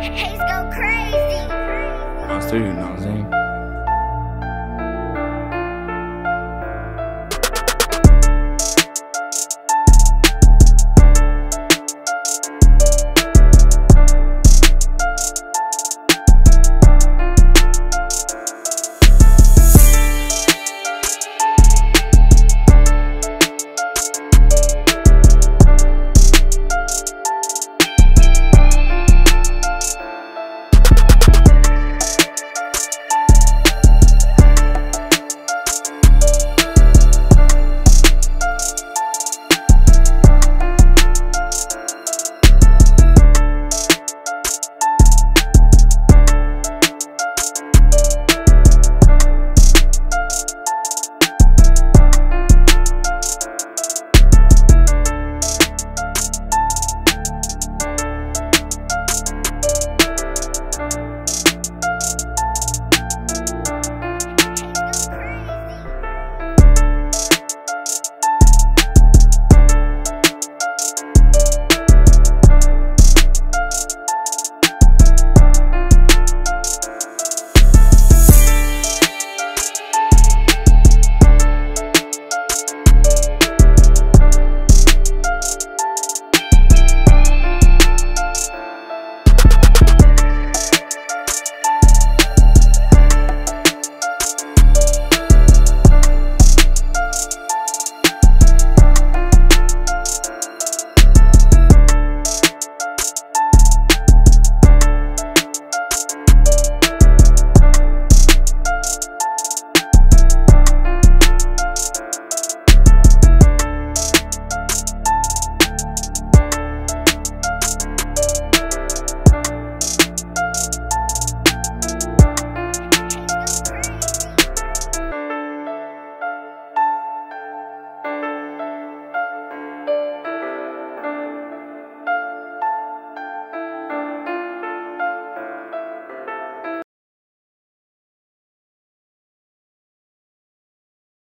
Haze go crazy. Monster, you know what I'm saying?